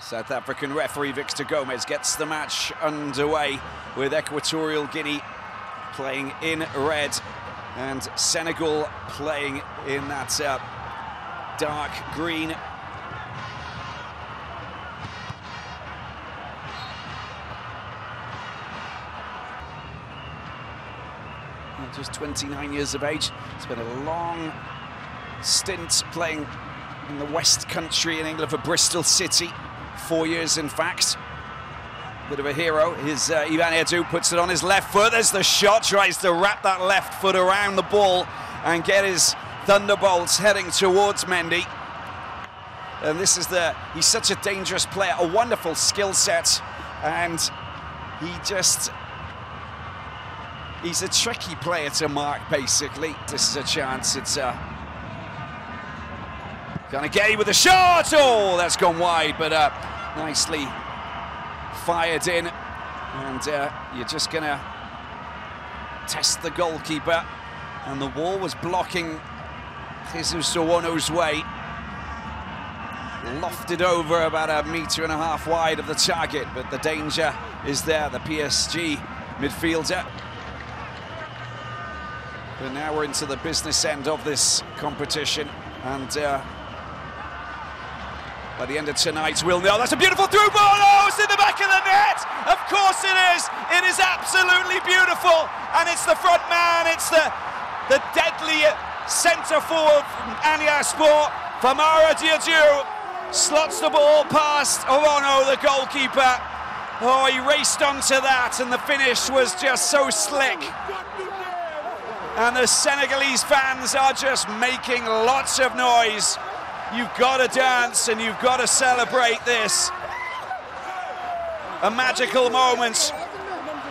South African referee Victor Gomes gets the match underway with Equatorial Guinea playing in red and Senegal playing in that uh, dark green. Just 29 years of age. It's been a long stint playing in the West Country in England for Bristol City. Four years, in fact. Bit of a hero. His uh, Ivan Edu puts it on his left foot. There's the shot. Tries to wrap that left foot around the ball and get his thunderbolts heading towards Mendy. And this is the. He's such a dangerous player. A wonderful skill set, and he just. He's a tricky player to mark, basically. This is a chance. It's uh, Gonna get with a shot. Oh, that's gone wide, but uh, nicely fired in. And uh, you're just gonna test the goalkeeper. And the wall was blocking Jesus Owono's way. Lofted over about a metre and a half wide of the target, but the danger is there, the PSG midfielder. But now we're into the business end of this competition, and uh, by the end of tonight, we'll know. That's a beautiful through ball. Oh, it's in the back of the net. Of course it is. It is absolutely beautiful. And it's the front man. It's the, the deadly centre forward from Alanyaspor. Famara Diédhiou slots the ball past Owono, the goalkeeper. Oh, he raced onto that, and the finish was just so slick. And the Senegalese fans are just making lots of noise. You've got to dance and you've got to celebrate this. A magical moment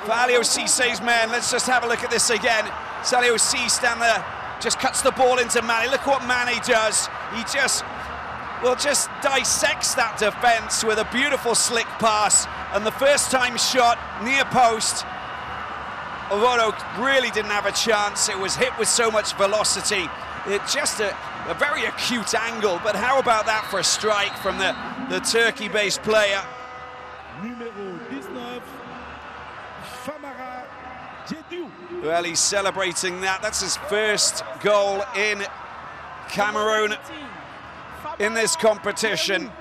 for Aliou Cissé's men. Let's just have a look at this again. Saliou Ciss down there just cuts the ball into Mane. Look what Mane does. He just, well, just dissects that defence with a beautiful slick pass. And the first time shot near post. Owono really didn't have a chance. It was hit with so much velocity. It just a, a very acute angle, but how about that for a strike from the, the Turkey-based player? Well, he's celebrating that. That's his first goal in Cameroon in this competition.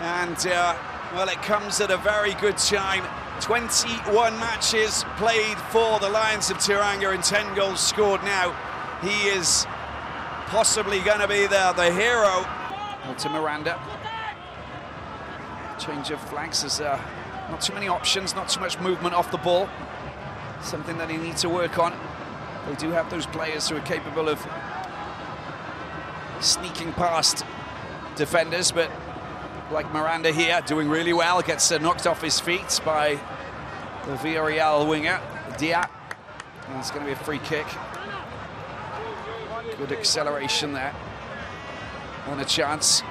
And, uh, well, it comes at a very good time. 21 matches played for the Lions of Teranga and 10 goals scored now. He is possibly going to be the, the hero. To Miranda. Change of flags. There's uh, not too many options, not too much movement off the ball. Something that he needs to work on. They do have those players who are capable of sneaking past defenders, but like Miranda here, doing really well, gets uh, knocked off his feet by the Villarreal winger, Dia. And it's going to be a free kick. Good acceleration there. And a chance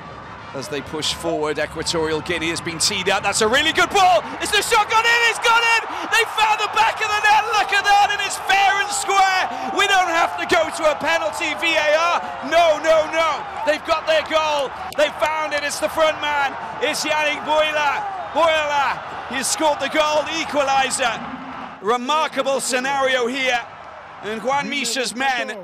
as they push forward. Equatorial Guinea has been teed up. That's a really good ball. It's the shot gone in? It's gone in. They found the back of the net. Look at that. And it's fair and square. We don't have to go to a penalty VAR. No, no, no. They've got their goal. They found it. It's the front man. It's Jannick Buyla. Buyla. He's scored the goal, equaliser. Remarkable scenario here. And Juan Micha's men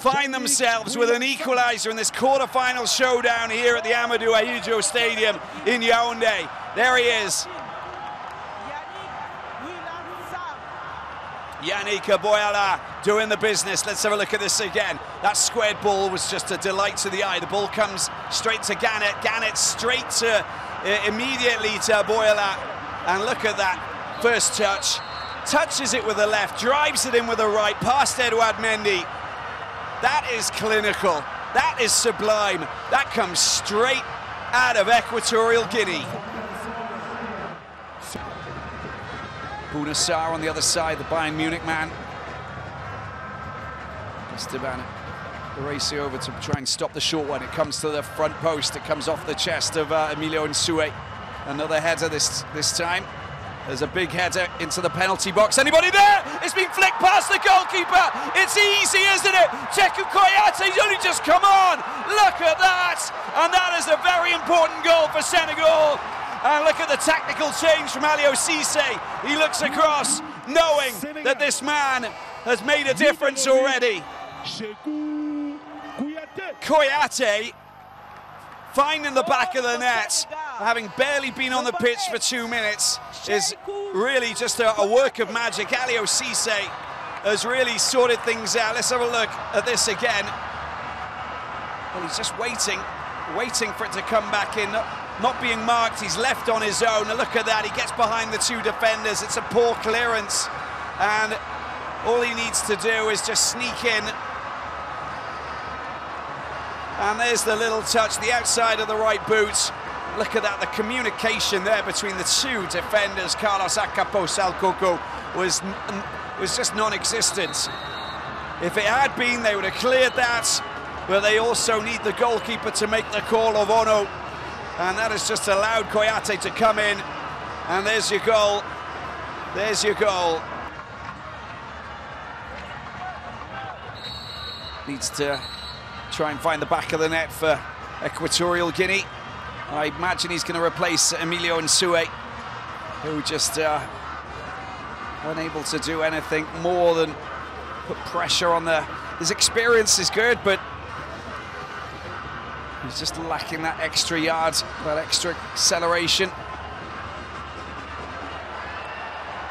find themselves with an equaliser in this quarter-final showdown here at the Ahmadou Ahidjo Stadium in Yaoundé. There he is. Jannick Buyla doing the business. Let's have a look at this again. That squared ball was just a delight to the eye. The ball comes straight to Ganet. Ganet straight to uh, immediately to Buyla. And look at that first touch. Touches it with the left, drives it in with the right, past Edouard Mendy. That is clinical. That is sublime. That comes straight out of Equatorial Guinea. Bouna Sarr on the other side, the Bayern Munich man. Esteban racing over to try and stop the short one. It comes to the front post. It comes off the chest of uh, Emilio Nsue. Another header this, this time. There's a big header into the penalty box. Anybody there? It's been flicked past the goalkeeper. It's easy, isn't it? Cheikhou Kouyate's only just come on. Look at that. And that is a very important goal for Senegal. And look at the tactical change from Aliou Cisse. He looks across, knowing that this man has made a difference already. Kouyaté finding the back of the net, having barely been on the pitch for two minutes, is really just a, a work of magic. Aliou Cisse has really sorted things out. Let's have a look at this again. Well, he's just waiting, waiting for it to come back in. Not, not being marked, he's left on his own. And look at that, he gets behind the two defenders. It's a poor clearance. And all he needs to do is just sneak in and there's the little touch, the outside of the right boot. Look at that, the communication there between the two defenders. Carlos Akapo Saul Coco was, was just non-existent. If it had been, they would have cleared that, but they also need the goalkeeper to make the call of Owono. And that has just allowed Kouyaté to come in. And there's your goal. There's your goal. Needs to try and find the back of the net for Equatorial Guinea. I imagine he's going to replace Emilio Nsue, who just uh, unable to do anything more than put pressure on the... His experience is good, but he's just lacking that extra yard, that extra acceleration.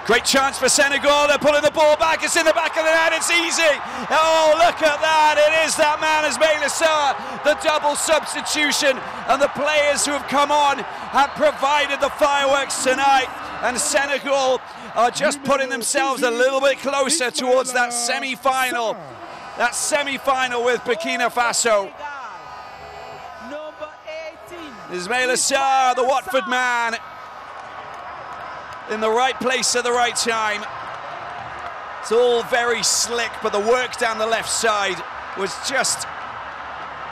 Great chance for Senegal. They're pulling the ball back. It's in the back of the net. It's easy. Oh, look at that. It is that man, Ismaila Sarr, the double substitution. And the players who have come on have provided the fireworks tonight. And Senegal are just putting themselves a little bit closer towards that semi-final. That semi-final with Burkina Faso. Ismaila Sarr, the Watford man, in the right place at the right time. It's all very slick, but the work down the left side was just,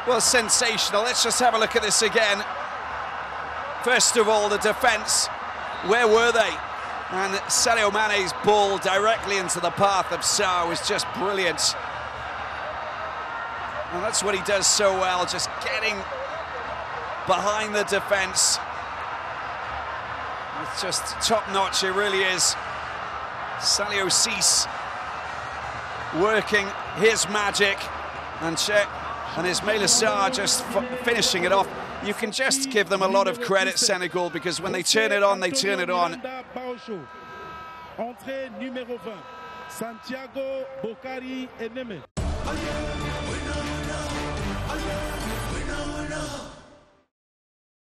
well, sensational. Let's just have a look at this again. First of all, the defence, where were they? And Sadio Mane's ball directly into the path of Sarr was just brilliant. And that's what he does so well, just getting behind the defence it's just top notch, it really is. Saliou Ciss working his magic and check and Ismaila Sarr just finishing it off. You can just give them a lot of credit, Senegal, because when they turn it on, they turn it on. Entrée numéro 20, Santiago Bocari Eneme.